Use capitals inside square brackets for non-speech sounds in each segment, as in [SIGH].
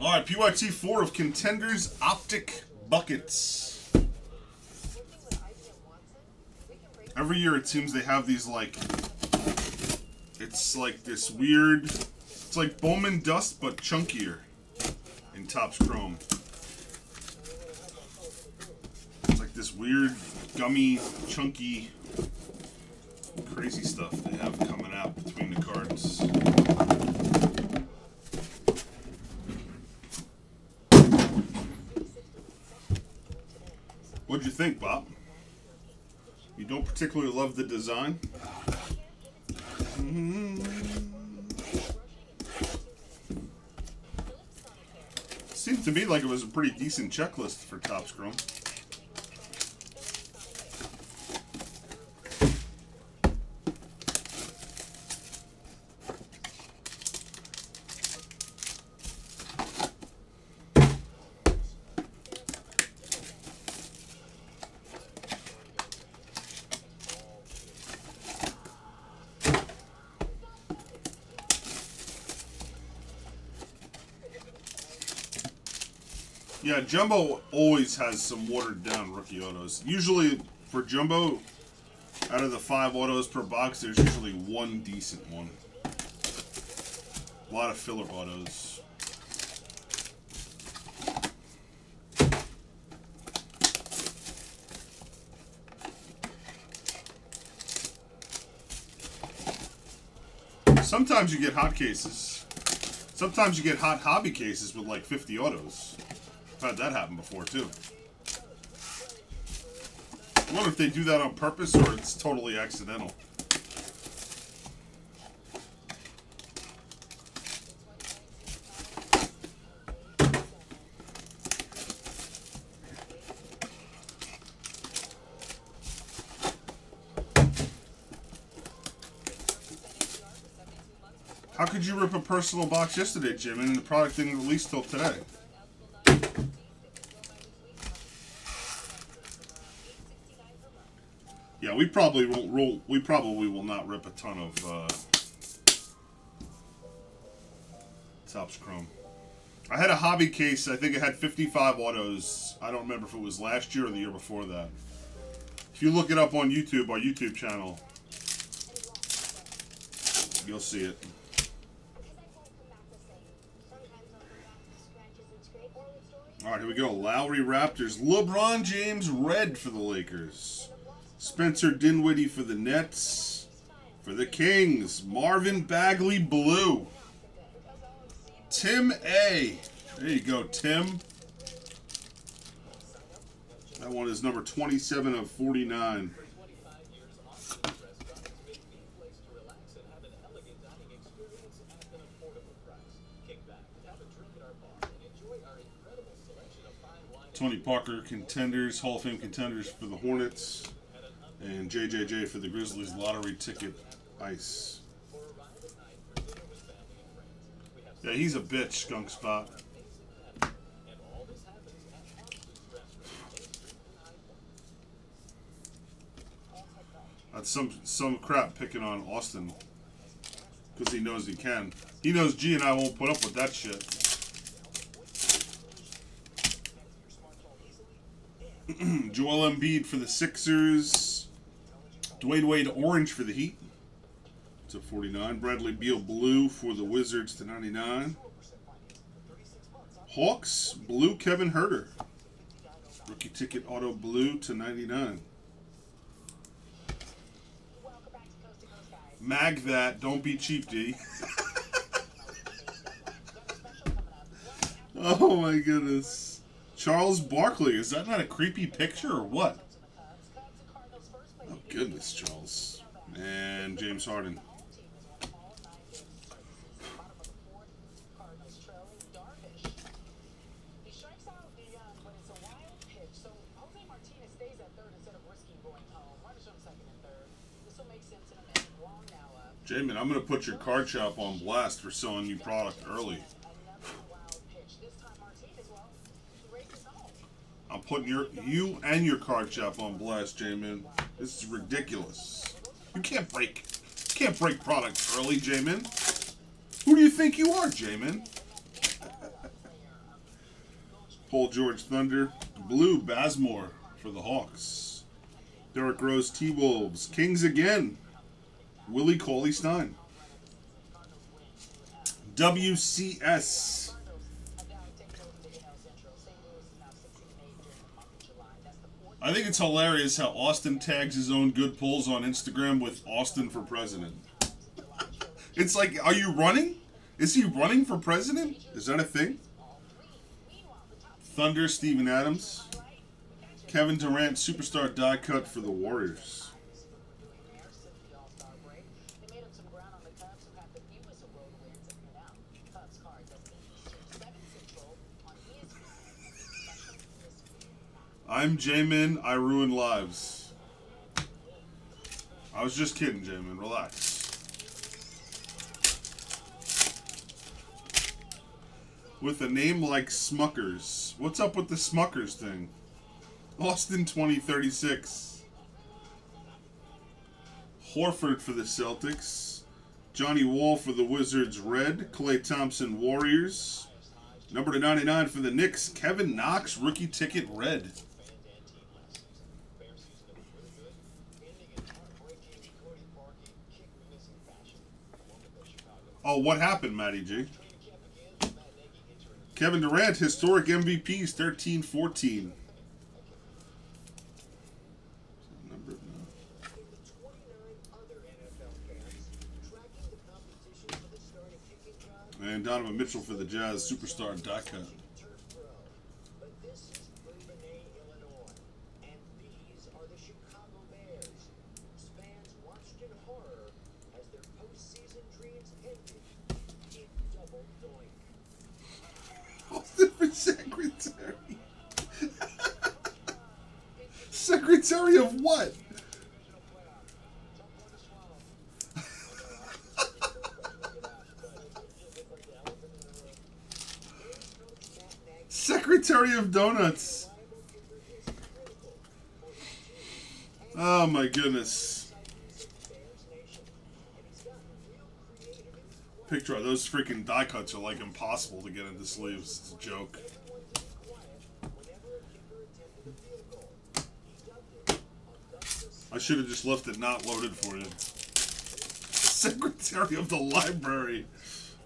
All right, PYT four of contenders optic buckets. Every year it seems they have these like, it's like this weird, it's like Bowman dust but chunkier in Topps Chrome. It's like this weird, gummy, chunky, crazy stuff they have coming out between the cards. What'd you think, Bob? You don't particularly love the design? hmm seems to me like it was a pretty decent checklist for Topps Chrome. Yeah, Jumbo always has some watered down rookie autos. Usually for Jumbo, out of the five autos per box, there's usually one decent one. A lot of filler autos. Sometimes you get hot cases. Sometimes you get hot hobby cases with like 50 autos. I've had that happen before too. I wonder if they do that on purpose or it's totally accidental. How could you rip a personal box yesterday, Jim, and the product didn't release till today? Yeah, we probably won't roll. We probably will not rip a ton of uh, Topps Chrome. I had a hobby case. I think it had 55 autos. I don't remember if it was last year or the year before that. If you look it up on YouTube, our YouTube channel, you'll see it. All right, here we go. Lowry Raptors. LeBron James red for the Lakers. Spencer Dinwiddie for the Nets. For the Kings, Marvin Bagley blue. Tim A. There you go, Tim. That one is number 27 of 49. Tony Parker contenders, Hall of Fame contenders for the Hornets, and JJJ for the Grizzlies lottery ticket ice. Yeah, he's a bitch, Skunk Spot. That's some some crap picking on Austin because he knows he can. He knows G and I won't put up with that shit. [CLEARS THROAT] Joel Embiid for the Sixers. Dwyane Wade orange for the Heat. To 49. Bradley Beal blue for the Wizards to 99. Hawks blue Kevin Huerter. Rookie ticket auto blue to 99. Mag that. Don't be cheap, D. [LAUGHS] oh my goodness. Charles Barkley. Is that not a creepy picture or what? Goodness, Charles. And James Harden. Jamin, I'm going to put your card shop on blast for selling you product early. I'm putting your you and your card shop on blast, Jamin. This is ridiculous. You can't break you can't break product early, Jamin. Who do you think you are, Jamin? [LAUGHS] Paul George Thunder. Blue Bazemore for the Hawks. Derrick Rose T Wolves. Kings again. Willie Cauley Stein. WCS. I think it's hilarious how Austin tags his own good pulls on Instagram with Austin for president. [LAUGHS] it's like, are you running? Is he running for president? Is that a thing? Thunder, Steven Adams. Kevin Durant, superstar die cut for the Warriors. I'm Jamin. I ruin lives. I was just kidding, Jamin. Relax. With a name like Smuckers. What's up with the Smuckers thing? Austin 2036. Horford for the Celtics. Johnny Wall for the Wizards Red. Klay Thompson Warriors. Number to 99 for the Knicks. Kevin Knox rookie ticket red. Oh, what happened, Matty G? Kevin Durant, historic MVPs, 13 14. And Donovan Mitchell for the Jazz, superstar die cut. Secretary. Secretary of what? Secretary of Donuts. Oh my goodness. Picture those freaking die cuts are like impossible to get into sleeves. It's a joke. I should have just left it not loaded for you. Secretary of the Library.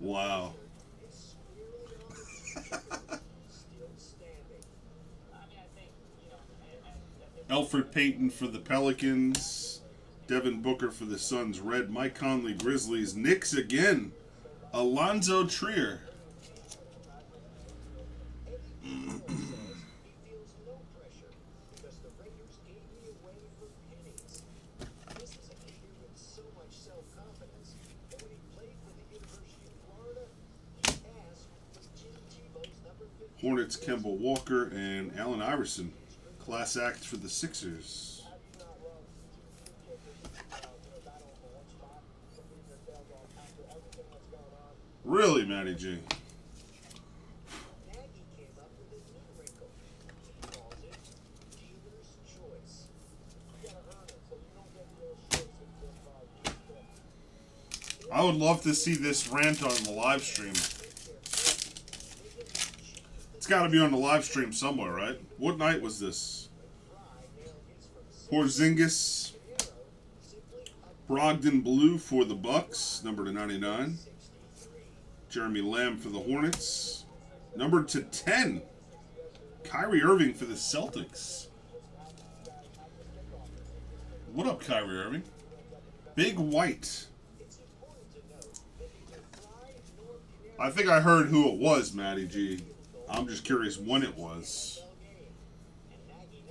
Wow. Elfrid Payton for the Pelicans. Devin Booker for the Suns. Red. Mike Conley Grizzlies. Knicks again. Alonzo Trier. Hornets Kemba Walker and Allen Iverson. Class act for the Sixers. Really, Matty G? I would love to see this rant on the live stream. It's got to be on the live stream somewhere, right? What night was this? Porzingis. Brogdon Blue for the Bucks, number to 99. Jeremy Lamb for the Hornets. Number to 10. Kyrie Irving for the Celtics. What up, Kyrie Irving? Big White. I think I heard who it was, Matty G. I'm just curious when it was.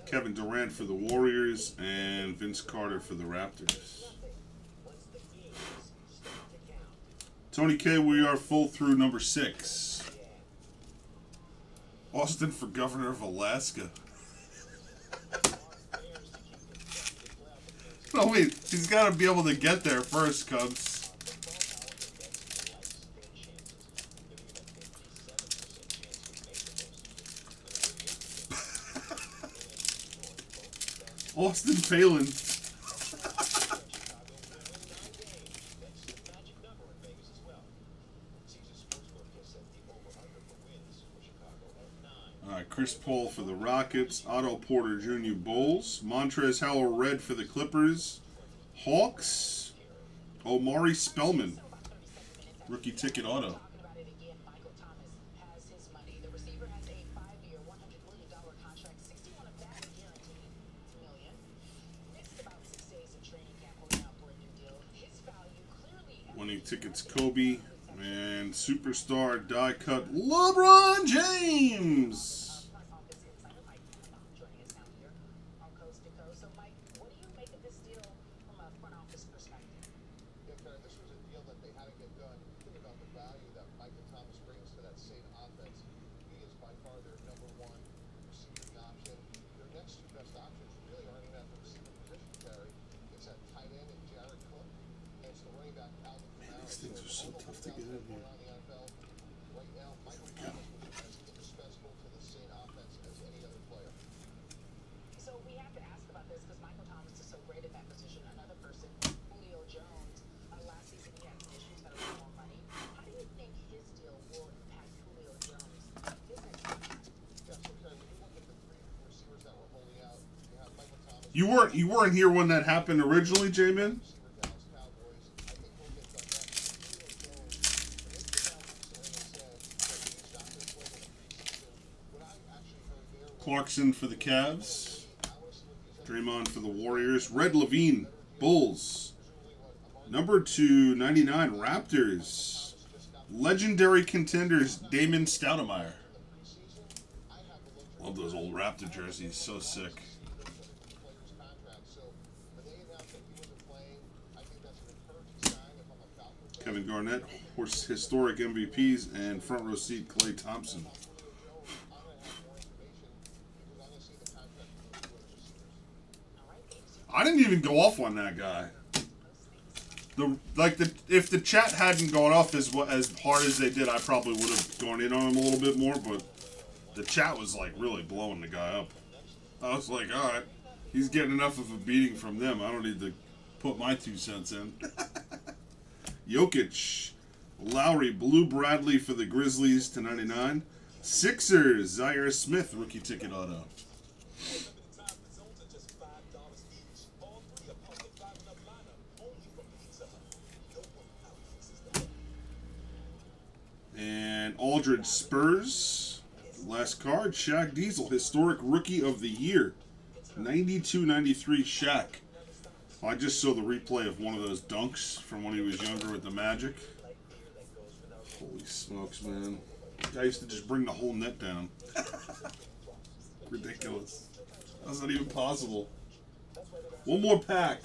Kevin Durant for the Warriors and Vince Carter for the Raptors. Tony K, we are full through number six. Austin for governor of Alaska. [LAUGHS] no, wait. He's got to be able to get there first, Cubs. Austin Phelan. right, Chris Paul for the Rockets. Otto Porter Jr. Bulls. Montrezl Harrell red for the Clippers. Hawks. Omari Spellman. Rookie ticket auto. Tickets Kobe. And superstar die cut LeBron James. front office insider Mike Manoff joining us now here on Coast to Coast. So, Mike, what do you make of this deal from a front office perspective? Yeah, Karen, this was a deal that they had to get done. Think about the value that Michael Thomas brings to that same offense. He is by far their number one receiving option. Their next two best options really aren't even at the receiver position, Terry. It's that tight end and Jared Cook, and it's the running back Alvin Kamara. these things are so all the tough to workouts get in that here. are going on in the NFL, right now, Michael Thomas will be as indispensable to the same offense as any other player. So we have to ask about this because Michael Thomas is so great at that position. Another person, Julio Jones, uh, last season he had some issues, had a little more money. How do you think his deal will impact Julio Jones? His next contract? Yeah, so Karen, when you look at the three receivers that were holding out, you have Michael Thomas. You weren't you weren't here when that happened originally, J-Man? receiver Dallas Cowboys. I think we'll get done next. Julio Jones, when they came out recently and said that he's not going to play in the preseason, what I actually heard there was Clarkson for the Cavs. Draymond for the Warriors. Red LaVine, Bulls. presumably what among Number 299, Raptors. Legendary contenders, Damon Stoudamire. Love those old Raptor jerseys, so sick. Kevin Garnett, horse historic MVPs, and front row seat Klay Thompson. Julio Jones, I'm going to have more information because I'm going to see the contract for those two other receivers. All right, Dave. So I didn't even go off on that guy. The like the if the chat hadn't gone off as as hard as they did, I probably would have gone in on him a little bit more. But the chat was like really blowing the guy up. I was like, all right, he's getting enough of a beating from them. I don't need to put my two cents in. [LAUGHS] Jokic, Lowry, Blue Bradley for the Grizzlies to 99. Sixers, Zhaire Smith, rookie ticket auto. And Aldridge Spurs. Last card, Shaq Diesel, historic rookie of the year. 92 93 Shaq. I just saw the replay of one of those dunks from when he was younger with the Magic. Holy smokes, man. Guy used to just bring the whole net down. [LAUGHS] Ridiculous. How's that even possible? One more pack.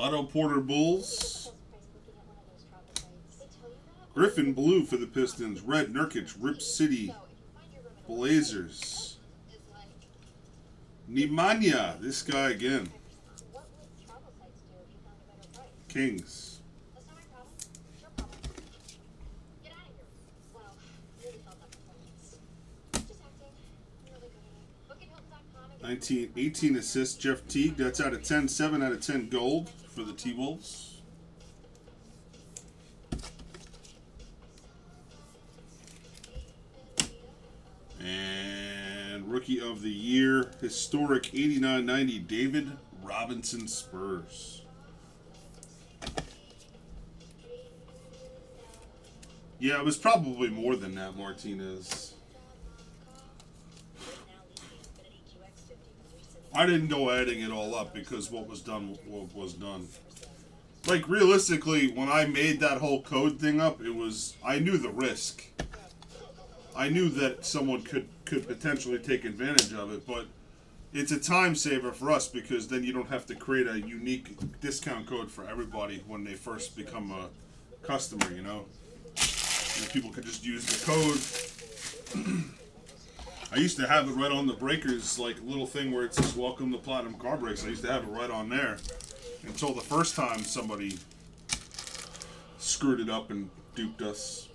Otto Porter Bulls. Griffin Blue for the Pistons. Red Nurkic Rip City Blazers. Nemanja, this guy again. Kings. Nineteen, eighteen assists, Jeff Teague. That's out of 10. 7 out of 10 gold for the T Wolves. And rookie of the year, historic 89 90, David Robinson Spurs. Yeah, it was probably more than that, Martinez. I didn't go adding it all up because what was done was done. Like realistically, when I made that whole code thing up, it was I knew the risk. I knew that someone could could potentially take advantage of it, but it's a time saver for us because then you don't have to create a unique discount code for everybody when they first become a customer, you know. And people could just use the code [CLEARS THROAT] I used to have it right on the breakers, like little thing where it says "Welcome to Platinum Card Breaks." I used to have it right on there until the first time somebody screwed it up and duped us.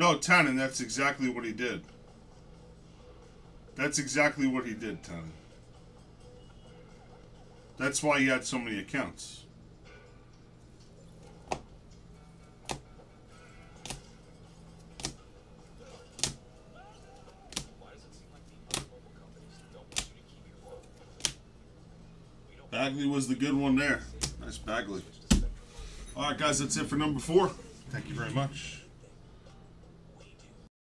No, Tannen, that's exactly what he did. That's exactly what he did, Tannen. That's why he had so many accounts. Bagley was the good one there. Nice Bagley. All right, guys, that's it for number four. Thank you very much.